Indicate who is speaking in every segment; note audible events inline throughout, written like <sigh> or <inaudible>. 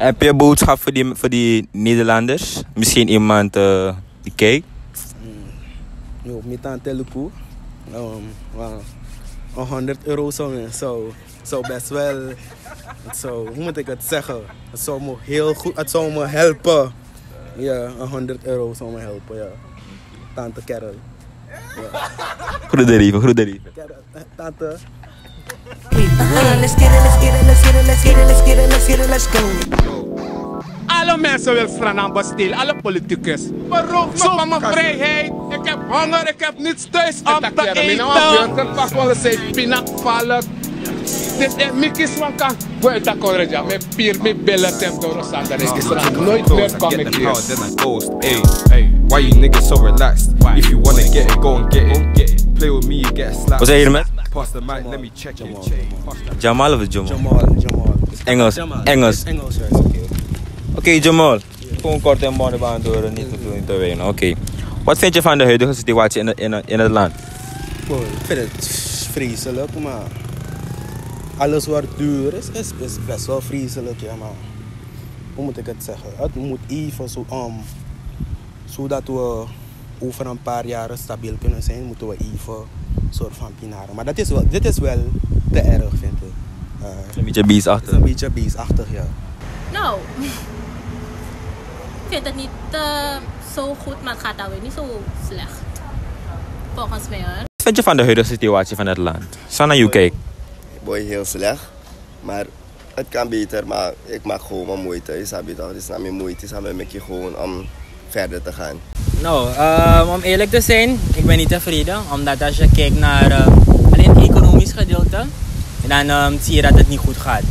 Speaker 1: Heb je een boodschap voor die, voor die Nederlanders? Misschien iemand eh, die kijkt?
Speaker 2: Jo, met aan Telugu. Um, wel, een 100 euro zou, zou, zou best wel. Zou, hoe moet ik het zeggen? Het zou me heel goed, het zou me helpen. Ja, een 100 euro zou me helpen, ja. Tante Carol.
Speaker 1: Groet de rieven, groet de rieven.
Speaker 2: Carol, eh, Tante.
Speaker 3: Let's get it, let's get it, let's get it, let's get it, let's get it, let's get it, let's go.
Speaker 4: Alle mensen willen staan aan Bastille, alle politicus. Beroof me van mijn vrijheid. Ik heb honger, ik heb niets thuis om te eten. Ik pak wel eens pinakvallen. Dit is Mickey's van kan. Kon je met pier, met billen, tem door Rosada. Ik is nooit meer kom ik hier.
Speaker 5: why you niggas so relaxed? If you wanna get it, go and get it. Play with me, you get slapped.
Speaker 1: Wat zijn je hier met?
Speaker 5: Pass the mic, let me check it. Pass that
Speaker 1: Jamal of Jamal?
Speaker 2: Jamal, Jamal.
Speaker 1: Engels,
Speaker 2: Jamal.
Speaker 1: Engels.
Speaker 2: Engels, is oké.
Speaker 1: Oké, Jamal. Gewoon kort en bondig beantwoorden, niet te veel in te wenen. Oké. Wat vind je van de huidige situatie in, het- in, in het land?
Speaker 2: Boy, ik vind het vreselijk, maar alles wat duur is, is, is best wel vreselijk, ja, maar hoe moet ik het zeggen? Het moet even zo, um, zodat we over een paar jaren stabiel kunnen zijn, moeten we even soort van pinaren. Maar dat is wel, dit is wel te erg, vind ik. Uh,
Speaker 1: Een beetje beest
Speaker 2: het is
Speaker 1: achter.
Speaker 2: een beetje beestachtig, ja.
Speaker 6: Nou, ik vind het niet eh, zo goed, maar het gaat dan weer niet zo slecht. Volgens mij hoor.
Speaker 1: Wat vind je van de huidige situatie van het land? Sana, you kijkt.
Speaker 7: boy heel slecht. Maar het kan beter, maar ik maak gewoon mijn moeite. Je snapt het toch? Het is naar mijn moeite, is naar mijn gewoon om verder te gaan.
Speaker 8: Nou, ehm, om eerlijk te zijn, ik ben niet tevreden. Omdat als je kijkt naar eh, alleen het economisch gedeelte, dan ehm, zie je dat het niet goed gaat.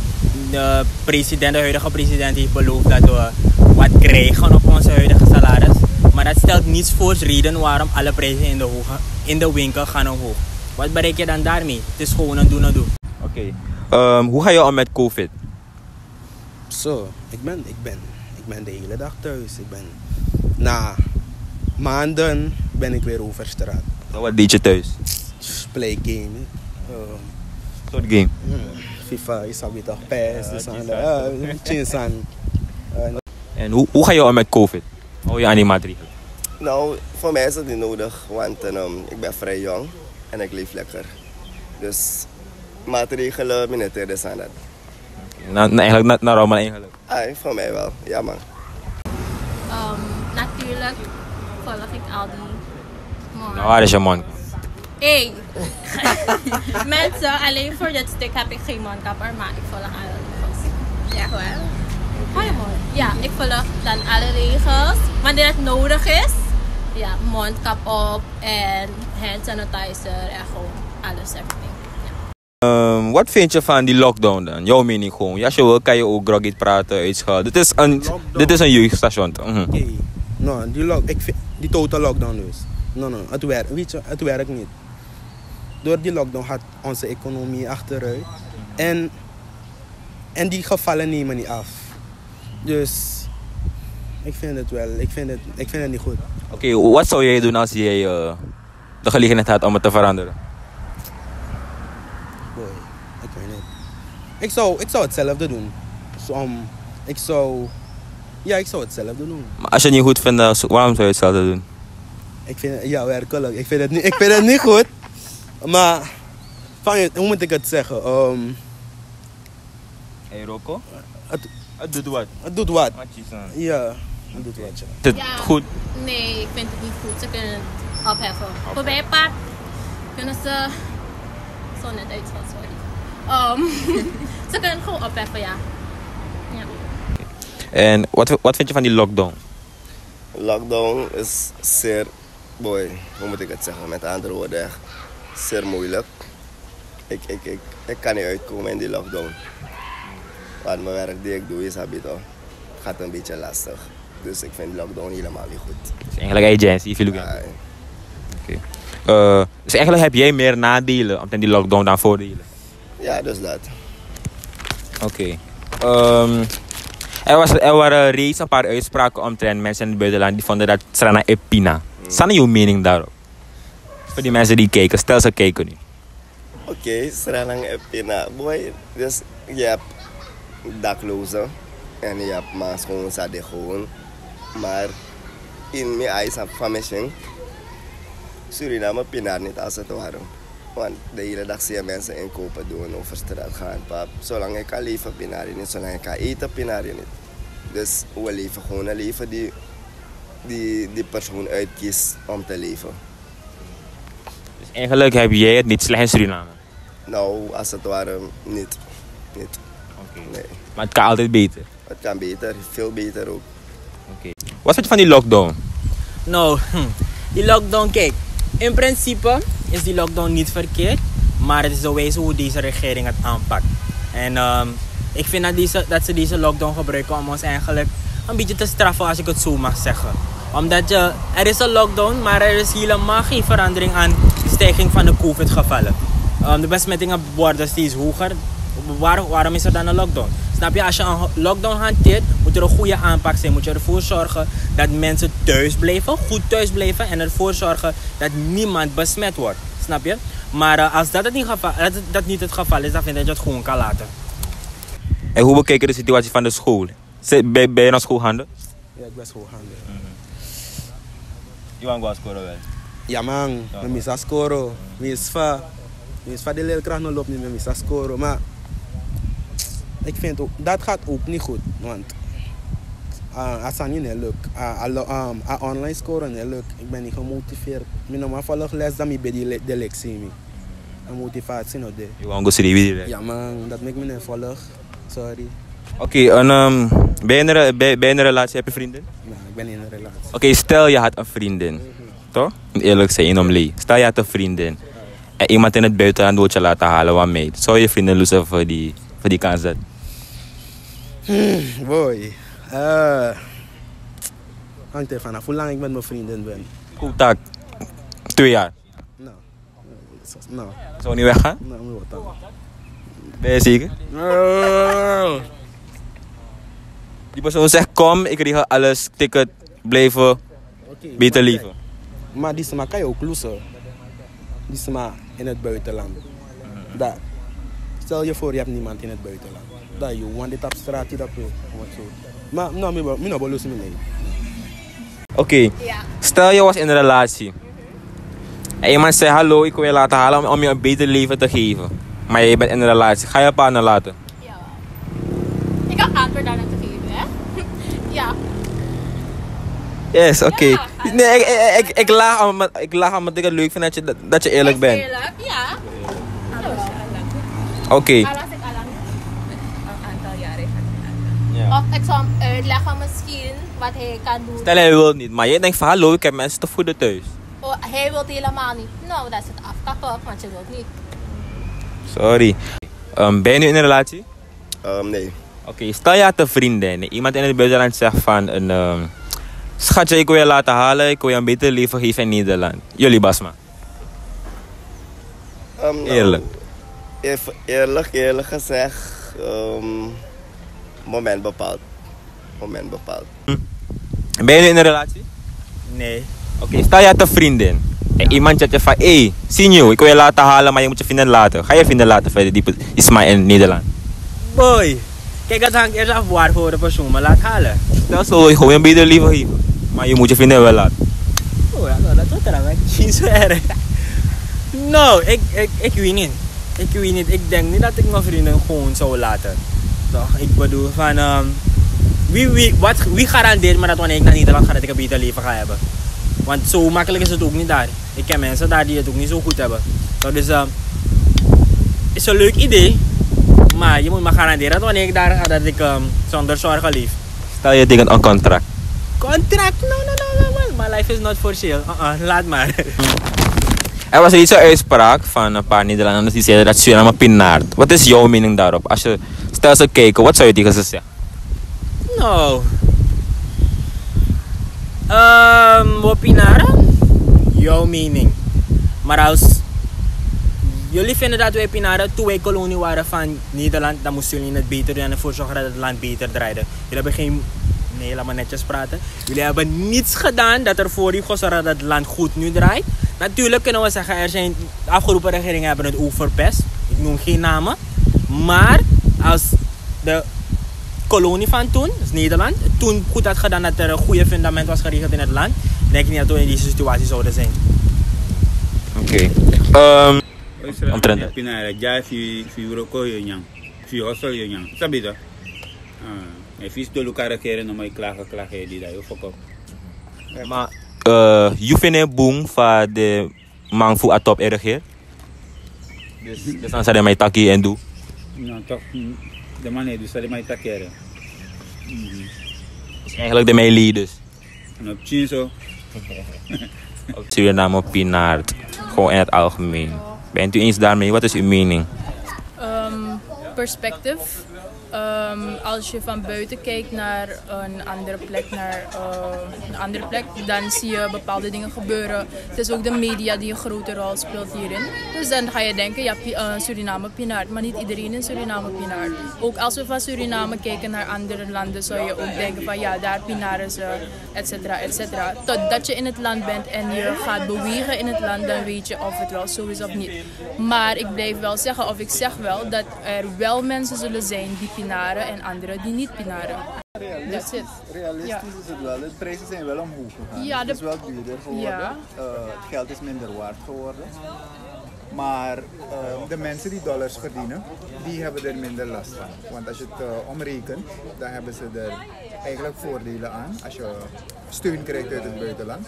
Speaker 8: De, president, de huidige president heeft beloofd dat we wat krijgen op onze huidige salaris. Maar dat stelt niets voor reden waarom alle prijzen in de, hoge, in de winkel gaan omhoog. Wat bereik je dan daarmee? Het is gewoon een doen en doen.
Speaker 1: Oké. Ehm, hoe ga je om met COVID?
Speaker 2: Zo, ik ben, ik ben, ik ben de hele dag thuis. Ik ben, na maanden ben ik weer over straat.
Speaker 1: Nou, wat deed je thuis?
Speaker 2: Play game. Uh,
Speaker 1: Soort game.
Speaker 2: FIFA, zou het toch, PES, dus aan de,
Speaker 1: En hoe, hoe ga je om met COVID? Hou je aan die maatregelen?
Speaker 7: Nou, voor mij is het niet nodig, want ehm, ik ben vrij jong en ik leef lekker. Dus maatregelen, militair is aan dat.
Speaker 1: Na, na, eigenlijk na, naar allemaal eigenlijk.
Speaker 7: Ah, voor mij wel, ja man.
Speaker 6: Ehm, natuurlijk volg ik al die
Speaker 1: Nou,
Speaker 6: morgen.
Speaker 1: waar is je man?
Speaker 6: Hey. <laughs> Mensen, alleen voor dit stuk heb ik geen mondkapper, maar ik volg alle regels. Ja, wel. Hoi man. Ja, ik volg dan alle regels. Wanneer het nodig is, ja, mondkap op en hand sanitizer en gewoon alles, everything. Ja.
Speaker 1: Ehm, wat vind je van die lockdown dan? Jouw mening gewoon. Ja, als je wil kan je ook groggy praten, uitschuilen. Dit is een,
Speaker 2: Lockdown.
Speaker 1: dit is een jeugdstation.
Speaker 2: Oké, nou, die, lock, ik vind, die total lockdown dus. No, no, het werkt, weet je, het werkt niet. Door die lockdown gaat onze economie achteruit. En, en die gevallen nemen niet af. Dus ik vind het wel, ik vind het, ik vind het niet goed.
Speaker 1: Oké, wat zou jij doen als jij eh, de gelegenheid had om het te veranderen?
Speaker 2: Boy, ik weet niet. Ik zou, ik zou hetzelfde doen. So, um, ik zou, ja, ik zou hetzelfde doen.
Speaker 1: Maar als je het niet goed vindt, waarom zou je hetzelfde doen?
Speaker 2: Ik vind, ja, werkelijk. Ik vind het niet, ik vind het niet goed. Maar, van, hoe moet ik het zeggen? Ehm,
Speaker 1: Hey Rocco?
Speaker 2: het,
Speaker 1: Het doet wat.
Speaker 2: het doet wat.
Speaker 1: Wat je zegt.
Speaker 2: Ja, het doet wat, ja.
Speaker 1: Is het
Speaker 6: Ja.
Speaker 1: goed?
Speaker 6: Nee, ik vind het niet goed. Ze kunnen het opheffen. Voor bij een paard kunnen ze. Zo net uitschat, sorry. Um, <laughs> ze kunnen het gewoon opheffen, ja.
Speaker 1: En wat, wat vind je van die lockdown?
Speaker 7: Lockdown is zeer, boy, hoe moet ik het zeggen? Met andere woorden, echt zeer moeilijk. Ik, ik, ik, ik kan niet uitkomen in die lockdown. Want mijn werk die ik doe, is habito. Gaat een beetje lastig. Dus ik vind lockdown helemaal niet goed.
Speaker 1: Is eigenlijk agency, at
Speaker 7: Ah,
Speaker 1: it. Eh, dus eigenlijk heb jij meer nadelen omtrent die lockdown dan voordelen?
Speaker 7: ja, dus dat.
Speaker 1: Oké. Ehm, er, was, er waren reeds een paar uitspraken omtrent mensen in het buitenland die vonden dat Srana Epina. Staan jouw mening daarop? Voor die mensen die kijken, stel ze kijken nu.
Speaker 7: Oké, Sranang Epina. Boy, dus je hebt daklozen. En je hebt zat die gewoon. Maar in mijn eyes en van Suriname pinaar niet als het ware. Want de hele dag zie je mensen inkopen doen, over straat gaan. Pap, zolang ik kan leven, pinaar je niet. Zolang ik kan eten, pinaar je niet. Dus we leven gewoon een leven die die, die persoon uitkiest om te leven.
Speaker 1: Dus eigenlijk heb jij het niet slecht in Suriname.
Speaker 7: Nou, als het ware, niet. niet.
Speaker 1: Oké.
Speaker 7: Nee.
Speaker 1: Maar het kan altijd beter.
Speaker 7: Het kan beter, veel beter ook.
Speaker 1: Oké. Wat vind je van die lockdown?
Speaker 8: Nou, hm, die lockdown, kijk. In principe is die lockdown niet verkeerd. Maar het is de wijze hoe deze regering het aanpakt. En ehm, ik vind dat, deze, dat ze deze lockdown gebruiken om ons eigenlijk een beetje te straffen, als ik het zo mag zeggen. Omdat je, er is een lockdown, maar er is helemaal geen verandering aan de stijging van de COVID-gevallen. Ehm, de besmettingen worden steeds hoger. Waar, waarom is er dan een lockdown? Snap je, als je een lockdown hanteert, moet er een goede aanpak zijn. Moet je ervoor zorgen dat mensen thuis blijven, goed thuis blijven. En ervoor zorgen dat niemand besmet wordt. Snap je? Maar eh, als dat, het niet, geval, dat, dat niet het geval is, dan vind ik dat je het gewoon kan laten.
Speaker 1: En hoe bekijk je de situatie van de school? Zit- Ben ben je naar school handen?
Speaker 2: Ja, ik ben schoolgaande.
Speaker 1: Je want scoren wel.
Speaker 2: Ja man, ik mis scoren. Mis va. Mis va de leerkracht nog loopt niet meer mis. Maar ik vind ook, dat gaat ook niet goed. Want uh, het niet lukt, uh, uh, um, uh, online scoren niet lukt, ik ben niet gemotiveerd. Ik normaal volg les dan bij die de lectie. Een motivatie nog de.
Speaker 1: Je go studeren.
Speaker 2: Ja man, dat maakt me niet volg. Sorry.
Speaker 1: Oké, en ehm, ben, je een- ben, ben je in een relatie? Heb je vrienden?
Speaker 2: Nou, ik ben in een relatie.
Speaker 1: Oké, stel je had een vriendin. Toch? Moet Eerlijk zijn, in omlee. Stel je had een vriendin. En iemand in het buitenland wil je laten halen, wat mee? Zou je vrienden losen voor die, voor die kans dat?
Speaker 2: Boy. Uh, hangt er vanaf hoe lang ik met mijn vrienden ben.
Speaker 1: Tak. Twee jaar.
Speaker 2: Nou, nou,
Speaker 1: Zou niet weggaan?
Speaker 2: nou, wat dan.
Speaker 1: Ben je zeker? Die persoon zegt kom, ik regel alles, ticket, blijven, beter leven.
Speaker 2: kijk, Maar die sma kan je ook loesen. Die sma in het buitenland. Dat, stel je voor, je hebt niemand in het buitenland. Dat je want dit op straat, wat zo. Maar nou, ik ben.
Speaker 1: Oké,
Speaker 6: Ja.
Speaker 1: stel je was in een relatie. En iemand zei hallo, ik wil je laten halen om, om je een beter leven te geven. Maar je bent in een relatie, ga je partner laten?
Speaker 6: Ja. Ik kan antwoord daar te geven, hè? <laughs> ja.
Speaker 1: Yes, oké.
Speaker 6: Ja,
Speaker 1: nee, ik, ik, ik, ik laag omdat ik laag omdat ik het leuk vind dat je, dat, dat je eerlijk bent.
Speaker 6: Eerlijk, ja.
Speaker 1: Oké
Speaker 6: was ik al lang een aantal jaren Of ik zou hem uitleggen misschien wat hij kan doen.
Speaker 1: Stel hij wil niet, maar jij denkt van hallo, ik heb mensen te voeden thuis.
Speaker 6: Oh, hij wil helemaal niet. Nou, dat is het afkappen, want je wilt niet.
Speaker 1: Sorry. Ehm, ben je nu in een relatie?
Speaker 7: Ehm, nee.
Speaker 1: Oké, stel je had een vriendin. Iemand in het buitenland zegt van een... ehm, Schatje, ik wil je laten halen. Ik wil je een beter leven geven in Nederland. Jullie, Basma.
Speaker 7: Ehm, nou,
Speaker 1: Eerlijk.
Speaker 7: Even eerlijk, eerlijk gezegd, ehm, moment bepaald. Moment bepaald.
Speaker 1: Ben je nu in een relatie?
Speaker 8: Nee.
Speaker 1: Oké, stel je had een vriendin. En iemand zegt je van, hé, hey, Sinjo, ik wil je laten halen, maar je moet je vriendin laten. Ga je vriendin laten verder, die is maar in Nederland.
Speaker 8: Boy. Kijk, het hangt eerst af waarvoor de persoon me laat halen.
Speaker 1: Stel zo, je gewoon een beter leven geven. Maar je moet je vriendin wel laten.
Speaker 8: Oh, ja, dat wordt er dan niet zo erg. Nou, ik, ik, ik weet niet. Ik weet niet. Ik denk niet dat ik mijn vrienden gewoon zou laten. Toch? Ik bedoel van... ehm, wie, wie, wat, wie garandeert me dat wanneer ik naar Nederland ga dat ik een beter leven ga hebben? Want zo makkelijk is het ook niet daar. Ik ken mensen daar die het ook niet zo goed hebben. Toch, dus ehm is een leuk idee. Maar je moet me garanderen dat wanneer ik daar ga dat ik ehm, zonder zorgen leef.
Speaker 1: Stel je tekent een contract.
Speaker 8: Contract? No, no, no, no, man. My life is not for sale. Uh-uh, laat maar. <laughs>
Speaker 1: Er was iets een uitspraak van een paar Nederlanders die zeiden dat Suriname pinaart. Wat is jouw mening daarop? Als je, stel ze kijken, wat zou je tegen ze zeggen?
Speaker 8: Nou. Ehm, wat pinaren? Jouw mening. Maar als jullie vinden dat wij pinaren toen wij kolonie waren van Nederland, dan moesten jullie het beter doen en ervoor zorgen dat het land beter draaide. Jullie hebben geen. Nee, laat maar netjes praten. Jullie hebben niets gedaan dat ervoor heeft gezorgd dat het land goed nu draait. Natuurlijk kunnen we zeggen, er zijn. De afgelopen regeringen hebben het ook verpest. Ik noem geen namen. Maar als de kolonie van toen, dus Nederland, toen goed had gedaan dat er een goede fundament was geregeld in het land, denk ik niet dat we in deze situatie zouden zijn.
Speaker 1: Oké. Ehm, Omtrent dat.
Speaker 9: Pinara, ja. Sabi dat? Ah, e fi sto lukara kere no mai klaga klaga di da yo foko.
Speaker 1: maar uh, je vindt een boom van de man voor atop erger. Dus, dus dan zou je mij taki en doen.
Speaker 9: No, toch mm, de man du sali mai takere.
Speaker 1: Dus eigenlijk de mijn leaders.
Speaker 9: En op chinso. <laughs>
Speaker 1: Op Suriname Pinaard. Gewoon in het algemeen. Bent u eens daarmee? Wat is uw mening?
Speaker 10: Ehm, perspectief. Ehm, als je van buiten kijkt naar een andere plek, naar eh, een andere plek, dan zie je bepaalde dingen gebeuren. Het is ook de media die een grote rol speelt hierin. Dus dan ga je denken, ja, eh, Suriname Pinaard. Maar niet iedereen in Suriname Pinaard. Ook als we van Suriname kijken naar andere landen, zou je ook denken van ja, daar pinaren ze, et cetera, et cetera. Totdat je in het land bent en je gaat bewegen in het land, dan weet je of het wel zo is of niet. Maar ik blijf wel zeggen, of ik zeg wel, dat er wel mensen zullen zijn die pinaren en anderen die niet pinaren. It.
Speaker 11: Realistisch
Speaker 10: Ja.
Speaker 11: is het wel. De prijzen zijn wel omhoog gegaan.
Speaker 10: Ja,
Speaker 11: het is wel duurder geworden.
Speaker 10: Ja.
Speaker 11: Eh, het geld is minder waard geworden. Maar eh, de mensen die dollars verdienen, die hebben er minder last van. Want als je het eh, omrekent, dan hebben ze er eigenlijk voordelen aan als je steun krijgt uit het buitenland.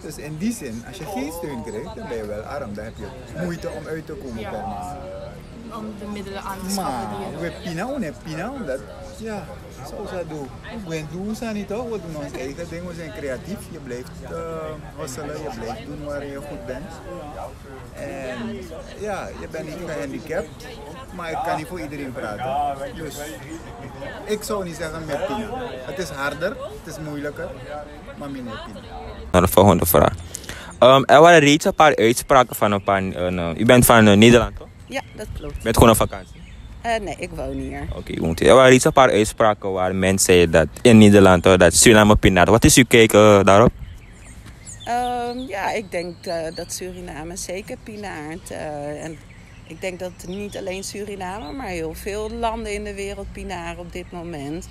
Speaker 11: Dus in die zin, als je geen steun krijgt, dan ben je wel arm. Dan heb je moeite om uit te komen per maand.
Speaker 10: Om de middelen aan te schaffen die
Speaker 11: Maar we pina ne pina omdat ja, zoals dat doen. We doen ze niet toch? We doen ons eigen ding. We zijn creatief. Je blijft uh, je blijft doen waar je goed bent. En ja, je bent niet gehandicapt, maar ik kan niet voor iedereen praten. Dus ik zou niet zeggen met pina. Het is harder, het is moeilijker, maar minder pina.
Speaker 1: Naar de volgende vraag. Ehm, er waren reeds een paar uitspraken van een paar... eh, u bent van eh, Nederland, toch?
Speaker 12: Ja, dat klopt.
Speaker 1: Bent gewoon op vakantie?
Speaker 12: Eh, nee, ik woon hier.
Speaker 1: Oké, goed. Er waren reeds een paar uitspraken waar mensen zeiden dat in Nederland, dat Suriname pinaard. Wat is uw kijk eh, daarop?
Speaker 12: Ehm, ja, ik denk eh, dat Suriname zeker pinaart. en ik denk dat niet alleen Suriname, maar heel veel landen in de wereld pinaren op dit moment.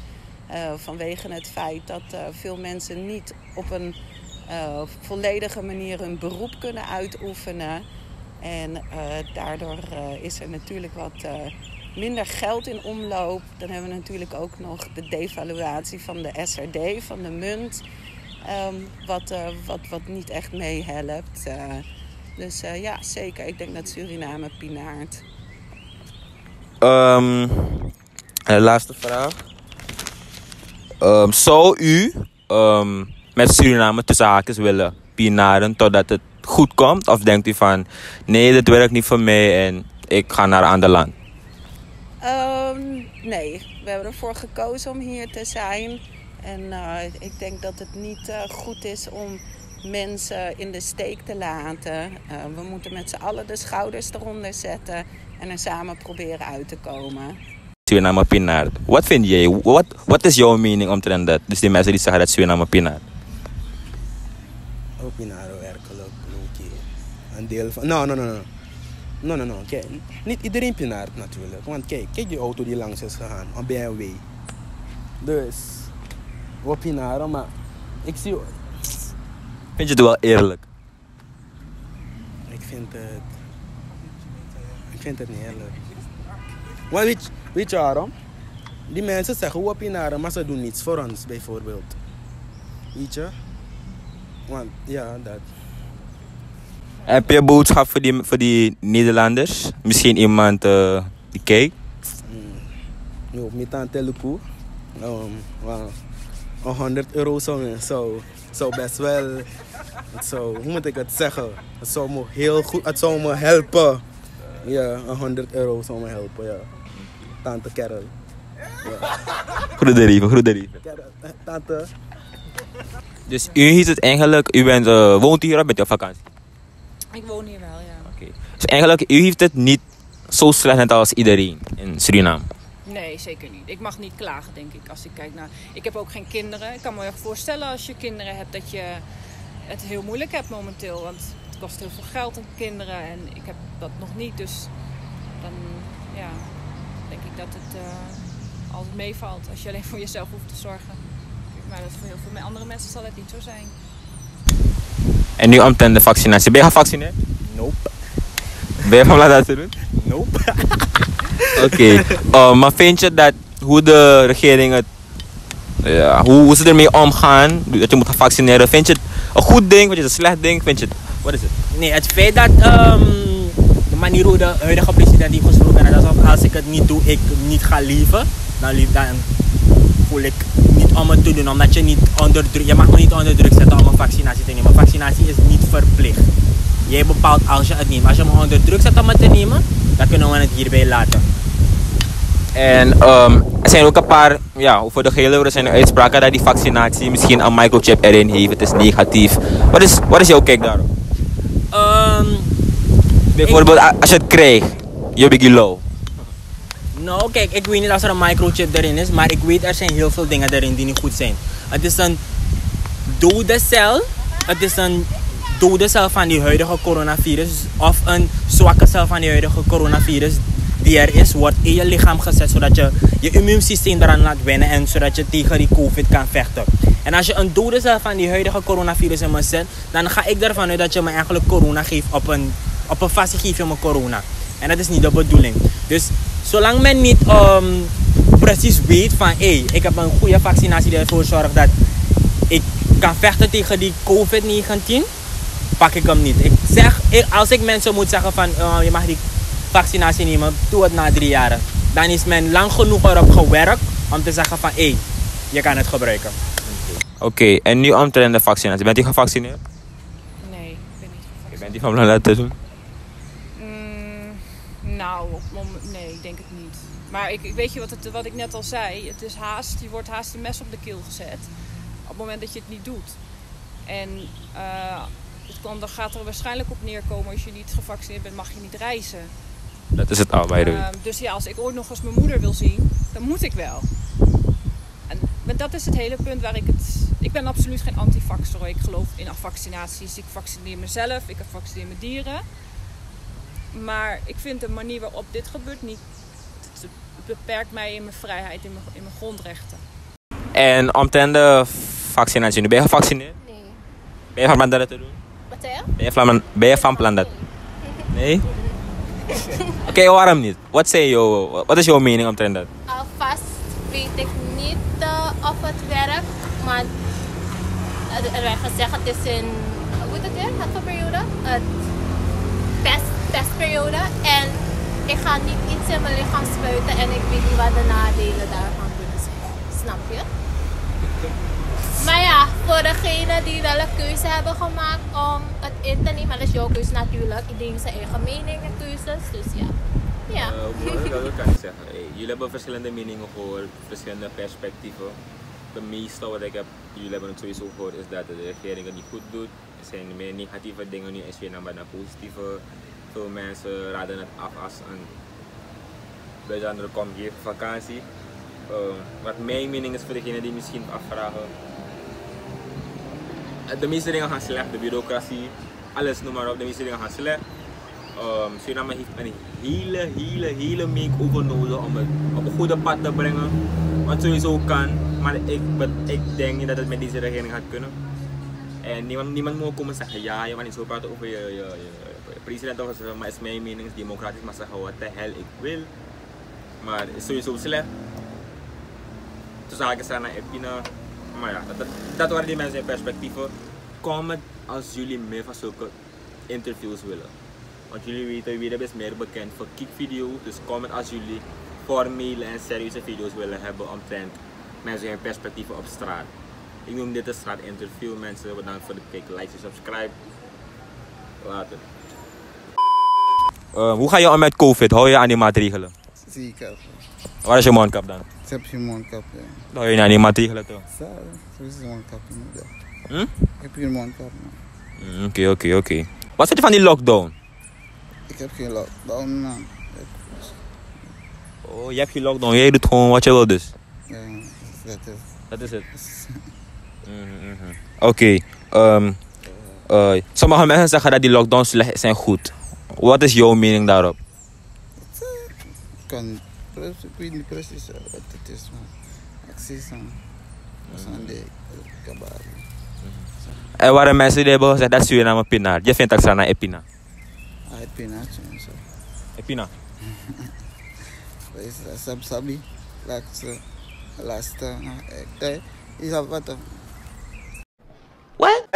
Speaker 12: Vanwege het feit dat veel mensen niet op een volledige manier hun beroep kunnen uitoefenen. En eh, daardoor eh, is er natuurlijk wat eh, minder geld in omloop. Dan hebben we natuurlijk ook nog de devaluatie van de SRD, van de munt. Ehm, wat, wat, wat niet echt meehelpt. Eh, dus ja, zeker. Ik denk dat Suriname pinaart.
Speaker 1: De laatste vraag. Ehm, zou u met Suriname tussen haakjes willen pinaren totdat het goed komt? Of denkt u van, nee, dit werkt niet voor mij en ik ga naar een ander land?
Speaker 12: Ehm, nee, we hebben ervoor gekozen om hier te zijn. En eh, ik denk dat het niet eh, goed is om mensen in de steek te laten. Eh, we moeten met z'n allen de schouders eronder zetten en er samen proberen uit te komen.
Speaker 1: Suriname pinaard. Wat vind jij? Wat, wat is jouw mening omtrent dat? Dus die mensen die zeggen dat Suriname pinaard.
Speaker 2: Pinaro werkelijk. Oké. Een deel van. No, no, no, no. No, no, no. Kijk, niet iedereen pinaart natuurlijk. Want kijk, kijk die auto die langs is gegaan. Een BMW. Dus, we pinaren, maar ik zie...
Speaker 1: Vind je het wel eerlijk?
Speaker 2: Ik vind het... Ik vind het niet eerlijk. Want weet, weet je waarom? Die mensen zeggen we pinaren, maar ze doen niets voor ons, bijvoorbeeld. Weet je? Want, ja, dat...
Speaker 1: Heb je een boodschap voor die, voor die Nederlanders? Misschien iemand eh, die kijkt?
Speaker 2: Nu op met. Um, well, 100 euro zou, zou, zou best wel. Het zou, hoe moet ik het zeggen? Het zou me heel goed, het zou me helpen. Ja, 100 euro zou me helpen, ja. Tante Carol. Ja.
Speaker 1: Rieven, Rieven.
Speaker 2: Carol, eh, Tante.
Speaker 1: Dus u heeft het eigenlijk, u bent, eh, woont hier of bent u op vakantie?
Speaker 13: Ik woon hier wel, ja.
Speaker 1: Dus eigenlijk, u heeft het niet zo slecht net als iedereen in Suriname.
Speaker 13: Nee, zeker niet. Ik mag niet klagen, denk ik, als ik kijk naar... Ik heb ook geen kinderen. Ik kan me echt voorstellen als je kinderen hebt dat je het heel moeilijk hebt momenteel. Want het kost heel veel geld aan kinderen en ik heb dat nog niet. Dus dan ja, denk ik dat het eh, als het meevalt. Als je alleen voor jezelf hoeft te zorgen. Maar dat voor heel veel andere mensen zal het niet zo zijn.
Speaker 1: En nu omtrent de vaccinatie. Ben je gevaccineerd?
Speaker 8: Nope.
Speaker 1: Ben je van plan dat te doen?
Speaker 8: Nope. <laughs>
Speaker 1: Oké. Uh, maar vind je dat hoe de regering het... Ja, hoe, hoe ze ermee omgaan, dat je moet gaan vaccineren. Vind je het een goed ding? Vind je het een slecht ding? Vind je het... Wat is het?
Speaker 8: Nee, het feit dat ehm, de manier hoe de huidige president heeft gesproken, en alsof als ik het niet doe, ik niet ga leven, dan, lief, dan voel ik niet om het te doen, omdat je niet onder druk, je mag me niet onder druk zetten om een vaccinatie te nemen. Vaccinatie is niet verplicht. Jij bepaalt als je het neemt. Als je me onder druk zet om het te nemen, dan kunnen we het hierbij laten.
Speaker 1: En ehm, er zijn ook een paar, ja, voor de gele er zijn er uitspraken dat die vaccinatie misschien een microchip erin heeft. Het is negatief. Wat is, wat is jouw kijk daarop?
Speaker 8: Ehm,
Speaker 1: Bijvoorbeeld, als je het krijgt, je bent low.
Speaker 8: Nou, kijk, ik weet niet als er een microchip erin is, maar ik weet er zijn heel veel dingen erin die niet goed zijn. Het is een dode cel. Het is een dode cel van die huidige coronavirus. Of een zwakke cel van die huidige coronavirus die er is, wordt in je lichaam gezet zodat je je immuunsysteem eraan laat wennen en zodat je tegen die COVID kan vechten. En als je een dode cel van die huidige coronavirus in me zet, dan ga ik ervan uit dat je me eigenlijk corona geeft op een, op een fase me corona. En dat is niet de bedoeling. Dus zolang men niet ehm, precies weet van hé, hey, ik heb een goede vaccinatie die ervoor zorgt dat ik kan vechten tegen die COVID-19, pak ik hem niet. Ik zeg, ik- als ik mensen moet zeggen van eh, je mag die vaccinatie nemen, doe het na drie jaar. Dan is men lang genoeg erop gewerkt om te zeggen van hé, hey, je kan het gebruiken.
Speaker 1: Oké, en nu omtrent de vaccinatie. Bent u gevaccineerd?
Speaker 13: Nee, ik ben niet
Speaker 1: Je bent u van plan dat te doen?
Speaker 13: Nou, op nee, ik denk het niet. Maar ik, ik weet je wat, het, wat ik net al zei? Het is haast, je wordt haast een mes op de keel gezet. Op het moment dat je het niet doet. En eh, het kan, dan gaat er waarschijnlijk op neerkomen als je niet gevaccineerd bent, mag je niet reizen.
Speaker 1: Dat is het.
Speaker 13: Ehm, dus ja, als ik ooit nog eens mijn moeder wil zien, dan moet ik wel. En maar dat is het hele punt waar ik het. Ik ben absoluut geen antivaxer. Ik geloof in vaccinaties. Ik vaccineer mezelf, ik vaccineer mijn dieren. Maar ik vind de manier waarop dit gebeurt niet. Het beperkt mij in mijn vrijheid, in mijn, in mijn grondrechten.
Speaker 1: En omtrent de vaccinatie. Nu ben je gevaccineerd?
Speaker 6: Nee.
Speaker 1: Ben je van plan dat te doen?
Speaker 6: Wat zei je?
Speaker 1: Ben je van, ben je van plan dat? Nee? Oké, waarom niet? Wat, zijn jouw, wat is jouw mening omtrent dat?
Speaker 6: Alvast weet ik niet eh, of het werkt, maar er er werd gezegd het is in, hoe het weer? Wat voor periode? Het. En ik ga niet iets in mijn lichaam spuiten en ik weet niet wat de nadelen daarvan kunnen zijn. Snap je? Maar ja, voor degenen die wel een keuze hebben gemaakt om het in te nemen, dat is jouw keuze natuurlijk. Iedereen zijn eigen mening en keuzes, dus ja. Ja.
Speaker 1: Eh, dat kan ik zeggen. Jullie hebben verschillende meningen gehoord, verschillende perspectieven. De meeste wat ik heb, jullie hebben het sowieso gehoord, is dat de regering het niet goed doet. Er zijn meer negatieve dingen, nu is weer naar positieve. Mensen raden het af als een hier op vakantie. Eh, wat mijn mening is voor degenen die misschien afvragen. Eh, De meeste dingen gaan slecht, de bureaucratie, alles noem maar op, de meeste dingen gaan slecht. Um, Suriname heeft een hele, hele, hele make-over nodig om het op een goede pad te brengen. Wat sowieso kan, maar ik, ik denk niet dat het met deze regering gaat kunnen. En niemand, niemand moet komen zeggen, ja, je mag niet zo praten over je, je, je president of is mijn mening, is democratisch, maar zeggen wat de hel ik wil. Maar is sowieso slecht. Toen zag ik het naar Epina. Maar ja, dat, dat, waren die mensen in perspectieven. Comment als jullie meer van zulke interviews willen. Want jullie weten, wie is meer bekend voor kickvideo's. Dus comment als jullie formele en serieuze video's willen hebben omtrent mensen in perspectieven op straat. Ik noem dit een straatinterview. Mensen, bedankt voor het kijken. Like en subscribe. Later. Eh, hoe ga je om met COVID? Hou je aan die maatregelen?
Speaker 11: Zeker.
Speaker 1: Waar is je mondkap dan?
Speaker 11: Ik heb geen mondkap. Ja.
Speaker 1: Hou je aan die maatregelen toch?
Speaker 11: Zo, zo is de mondkap. Ja.
Speaker 1: Hm?
Speaker 11: Ik heb geen mondkap.
Speaker 1: Mm, Oké, oké, oké. Wat vind je van die lockdown?
Speaker 11: Ik heb geen lockdown. Man.
Speaker 1: Oh, je hebt geen lockdown. Jij doet gewoon wat je wil dus.
Speaker 11: Ja, dat is.
Speaker 1: Dat is het. Mhm, mhm. Oké. ehm, eh, sommige <laughs> mensen zeggen dat die lockdowns slecht zijn goed. Wat is jouw mening daarop?
Speaker 11: kan niet.
Speaker 14: precies, ik weet niet precies eh, wat het is, maar ik zie zo'n zo'n ding, kabar.
Speaker 1: Er waren mensen die hebben gezegd dat Suriname pinaar. Je vindt dat Strana Epina.
Speaker 14: Ah, het pinaatje en zo.
Speaker 1: Epina. <laughs>
Speaker 14: Is dat sab sabi, laatste, laatste, ik, is dat wat?
Speaker 15: What?